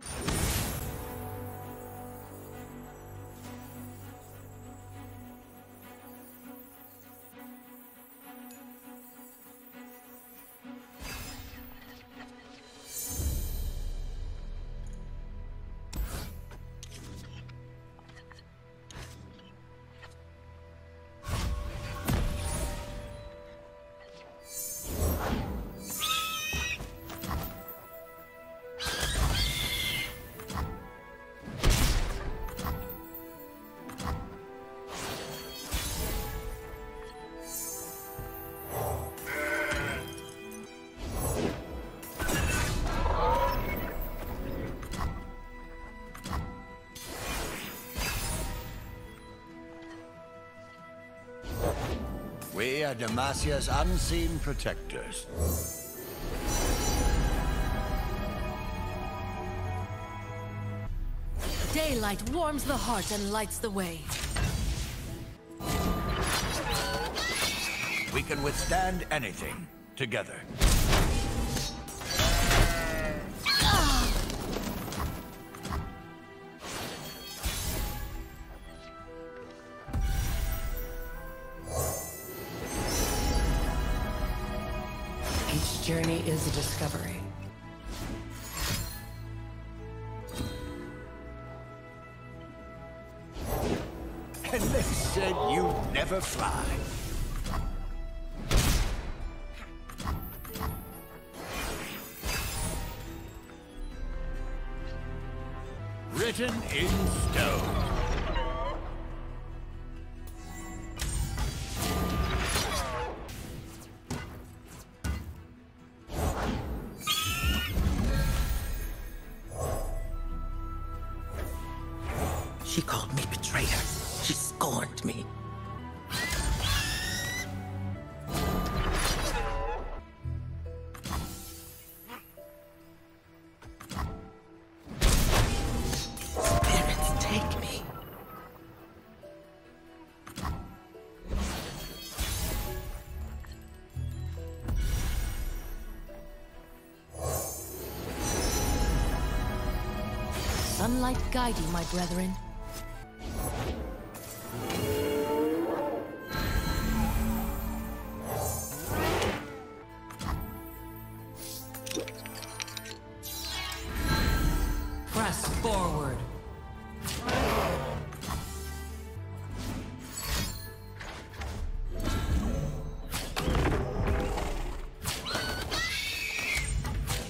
We are Demacia's unseen protectors. Daylight warms the heart and lights the way. We can withstand anything, together. Each journey is a discovery. And they said you'd never fly. Written in stone. Sunlight guide you, my brethren. Press forward.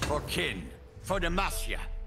For kin. For Demacia.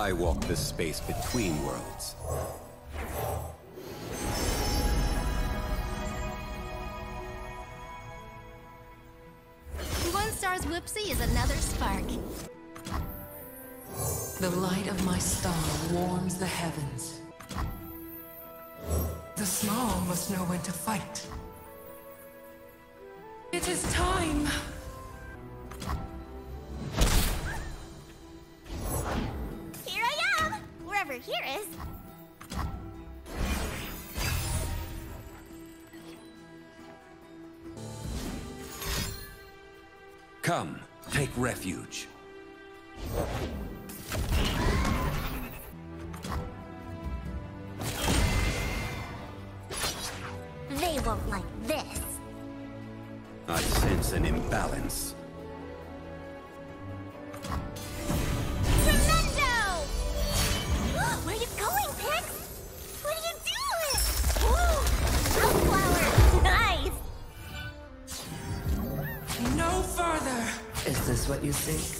I walk the space between worlds. One star's whoopsie is another spark. The light of my star warms the heavens. The small must know when to fight. It is time! Come, take refuge. What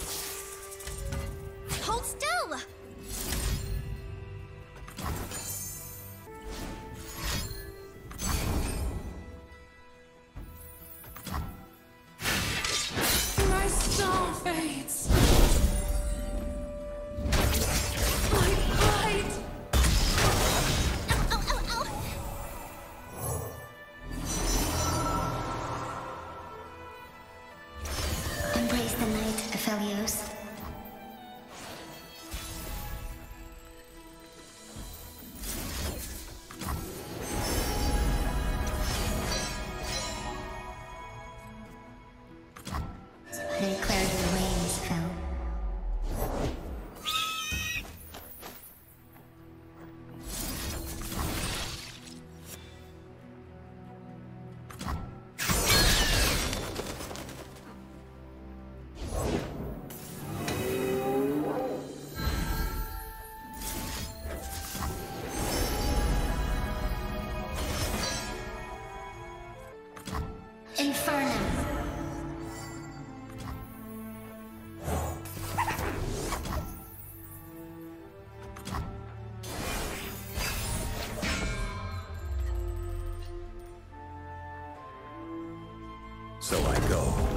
So I go.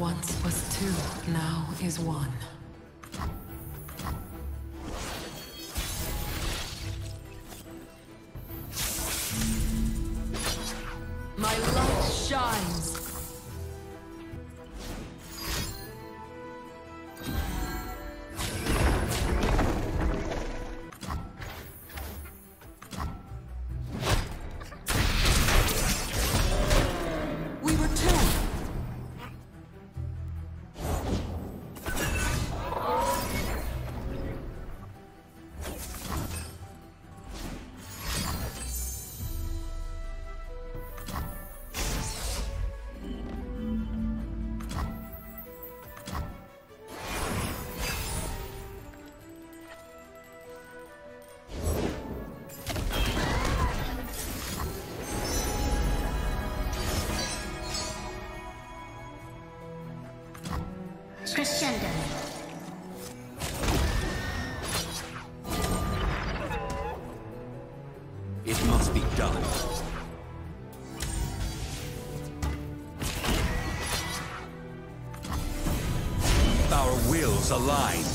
Once was two, now is one. Wills align.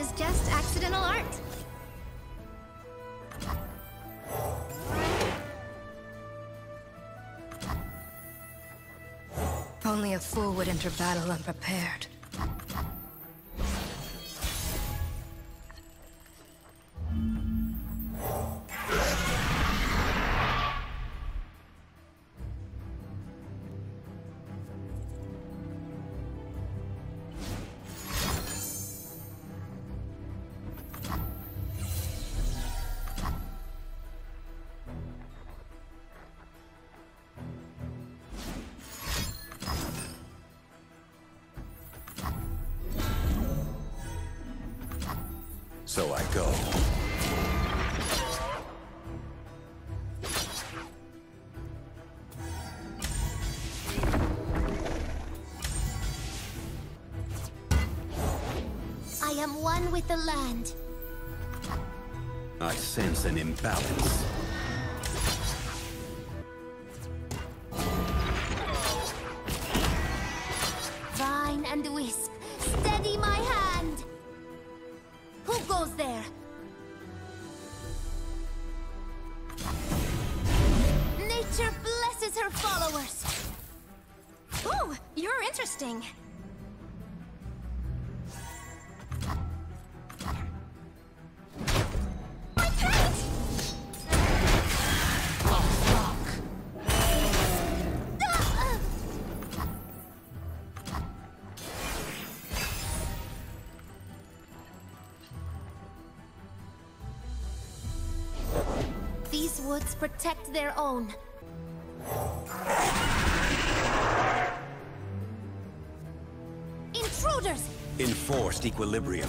Is just accidental art. Only a fool would enter battle unprepared. So I go. I am one with the land. I sense an imbalance. Vine and Wisp, there? Nature blesses her followers! Ooh, you're interesting. Protect their own. Intruders! Enforced equilibrium.